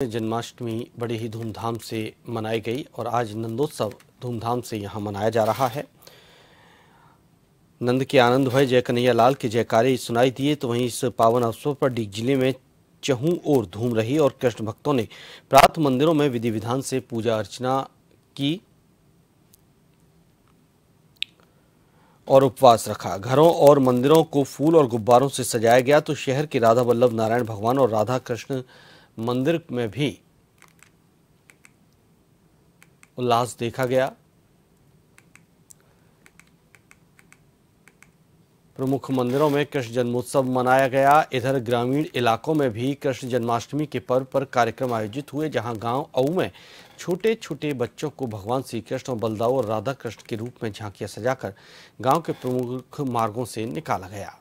जन्माष्टमी बड़े ही धूमधाम से मनाई गई और आज नंदोत्सव धूमधाम से यहाँ मनाया जा रहा है। नंद के आनंद भय, जय कन्हैया लाल की जयकारे सुनाई दिए तो वहीं इस पावन अवसर पर डीग ज़िले में चहू ओर धूम रही और कृष्ण भक्तों ने प्रात मंदिरों में विधि विधान से पूजा अर्चना की और उपवास रखा। घरों और मंदिरों को फूल और गुब्बारों से सजाया गया तो शहर के राधा वल्लभ नारायण भगवान और राधा कृष्ण मंदिर में भी उल्लास देखा गया। प्रमुख मंदिरों में कृष्ण जन्मोत्सव मनाया गया। इधर ग्रामीण इलाकों में भी कृष्ण जन्माष्टमी के पर्व पर कार्यक्रम आयोजित हुए, जहाँ गाँव अऊ में छोटे छोटे बच्चों को भगवान श्री कृष्ण और बलदाव और राधा कृष्ण के रूप में झांकियाँ सजाकर गाँव के प्रमुख मार्गों से निकाला गया।